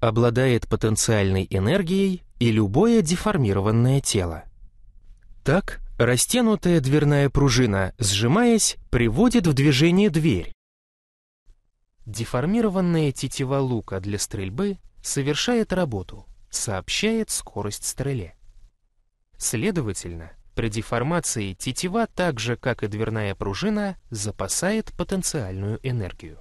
обладает потенциальной энергией и любое деформированное тело. Так, растянутая дверная пружина, сжимаясь, приводит в движение дверь. Деформированная тетива лука для стрельбы совершает работу, сообщает скорость стреле. Следовательно, при деформации тетива так же, как и дверная пружина, запасает потенциальную энергию.